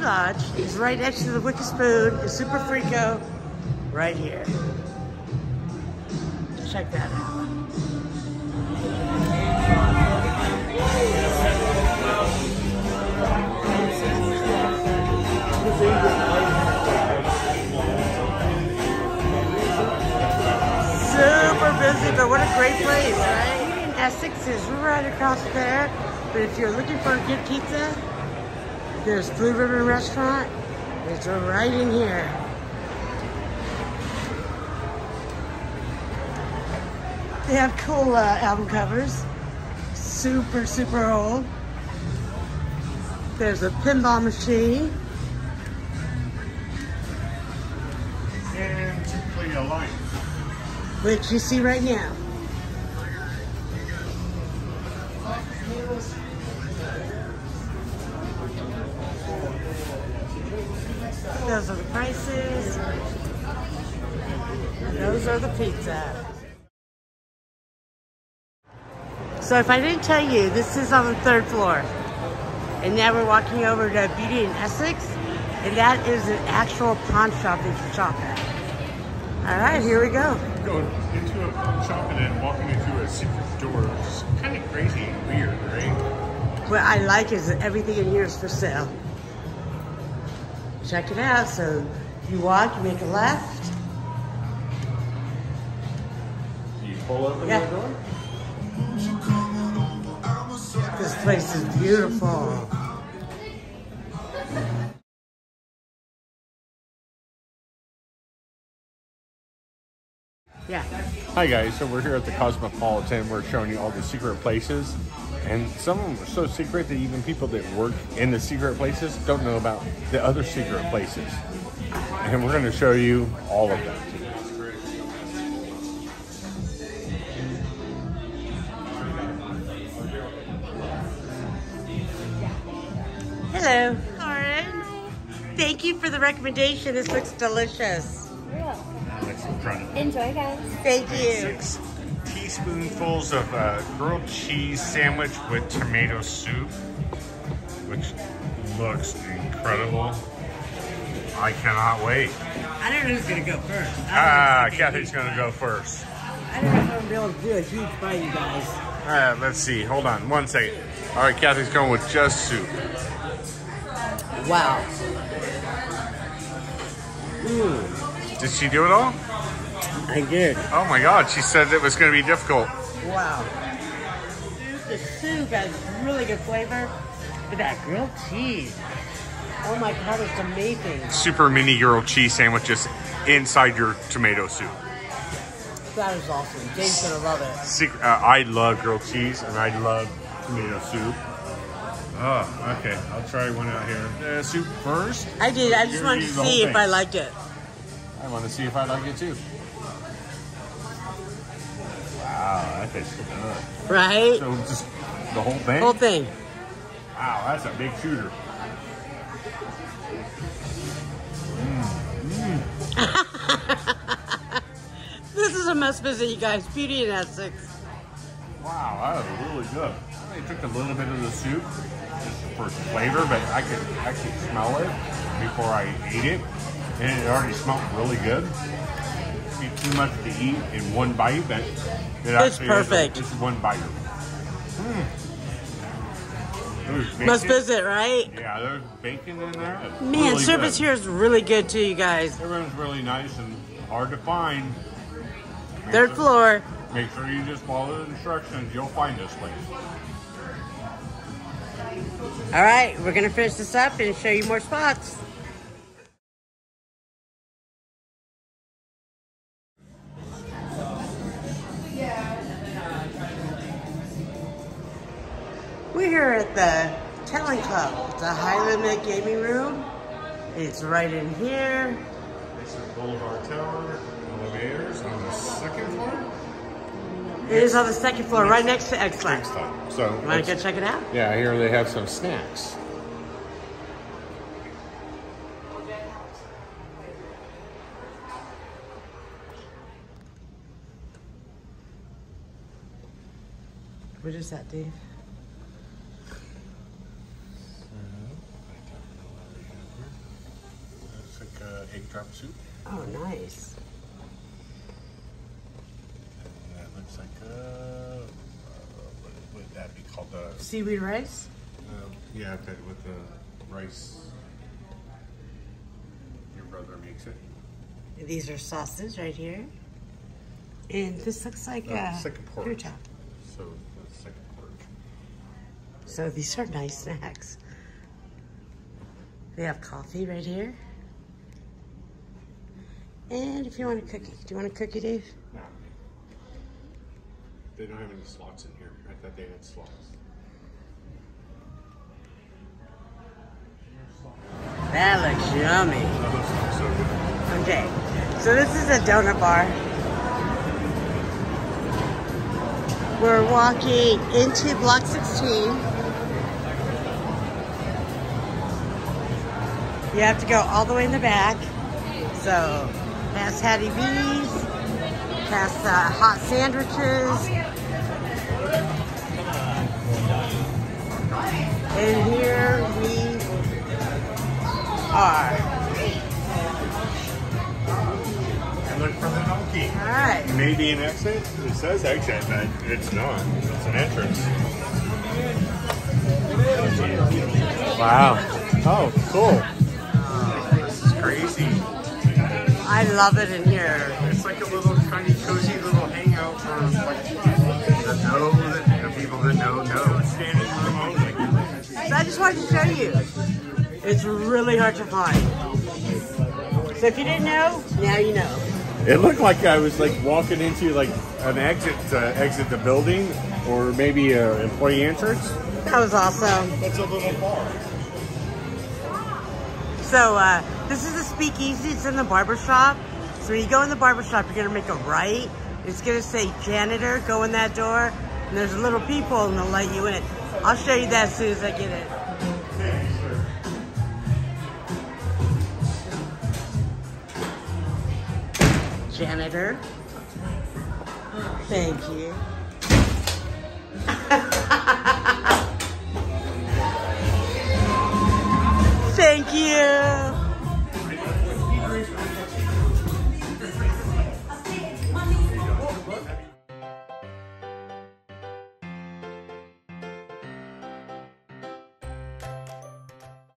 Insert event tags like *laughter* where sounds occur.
Lodge is right next to the Wicked Spoon and Superfrico right here. Check that out. Super busy, but what a great place, right? Essex is right across there. But if you're looking for a good pizza, there's Blue Ribbon Restaurant. It's right in here. They have cool uh, album covers. Super, super old. There's a pinball machine. And a which you see right now. Those are the prices. And those are the pizza. So if I didn't tell you, this is on the third floor. And now we're walking over to Beauty in Essex. And that is an actual pawn shop that you shop at. All right, here we go. Going into a pawn shop and then walking into a secret door. It's kind of crazy and weird, right? What I like is that everything in here is for sale. Check it out. So you walk, you make a left. You pull open Yeah. the door. This place is beautiful. Yeah. Hi guys, so we're here at the Cosmopolitan. We're showing you all the secret places. And some of them are so secret that even people that work in the secret places don't know about the other secret places. And we're going to show you all of them. Hello. Lauren. Thank you for the recommendation. This looks delicious. Enjoy, guys. Thank you. Teaspoonfuls of uh, grilled cheese sandwich with tomato soup, which looks incredible. I cannot wait. I don't know who's gonna go first. Ah, know if gonna be Kathy's gonna go first. I don't know if I'm gonna be able to do a huge bite, you guys. Uh, let's see. Hold on one second. All right, Kathy's going with just soup. Wow. Mmm. Did she do it all? I did. Oh my God! She said it was going to be difficult. Wow. The soup has really good flavor, but that grilled cheese. Oh my god, it's amazing. Super mini grilled cheese sandwiches inside your tomato soup. That is awesome. James gonna love it. Secret, uh, I love grilled cheese and I love tomato soup. Oh, okay. I'll try one out here. Uh, soup first. I did. I just wanted to see if. I liked it. I want to see if I like it too. Wow, that tastes good. Right? So just the whole thing. Whole thing. Wow, that's a big shooter. *laughs* This is a must visit, you guys. Beauty in Essex. Wow, that was really good. They took a little bit of the soup just for flavor, but I could actually smell it before I ate it, and it already smelled really good. Too much to eat in one bite, but it actually is a- perfect. It's one bite. Mm. Must visit, right? Yeah, there's bacon in there. It's Man, really service good. here is really good too, you guys. Everyone's really nice and hard to find. Make Third sure- floor. Make sure you just follow the instructions. You'll find this place. All right, we're gonna finish this up and show you more spots. We're here at the Talon Club. It's a high limit gaming room. It's right in here. This is Boulevard Tower, elevators on the second floor. It is on the second floor, right next to X Lax. Next time. So, Want to go check it out? yeah, here they have some snacks. What is that, Dave? Egg drop soup. Oh, nice. And that looks like uh, uh what would that be called? The Seaweed rice? uh, yeah, that with the rice. Your brother makes it. These are sauces right here. And this looks like Uh, a it's like a porridge. fruit. So it's like a porridge. So these are nice snacks. They have coffee right here. And if you want a cookie, do you want a cookie, Dave? No. They don't have any slots in here. I thought they had slots. That looks yummy. That looks so good. Okay, so this is a donut bar. We're walking into Block 16. You have to go all the way in the back. So, past Hattie B's, past the hot sandwiches. And here we are. And look for the donkey. All right. Maybe an exit. It says exit, but it's not. It's an entrance. Wow. Oh, cool. I love it in here. It's like a little tiny cozy little hangout for like the know that the people that know know. Standing room only. So I just wanted to show you. It's really hard to find. So if you didn't know, now you know. It looked like I was like walking into like an exit to exit the building, or maybe a employee entrance. That was awesome. It's a little bar. So uh, this is a speakeasy. It's in the barber shop. So when you go in the barber shop, you're gonna make a right. It's gonna say janitor. Go in that door, and there's a little people, and they'll let you in. I'll show you that as soon as I get in. Janitor. Thank you. *laughs* Thank you.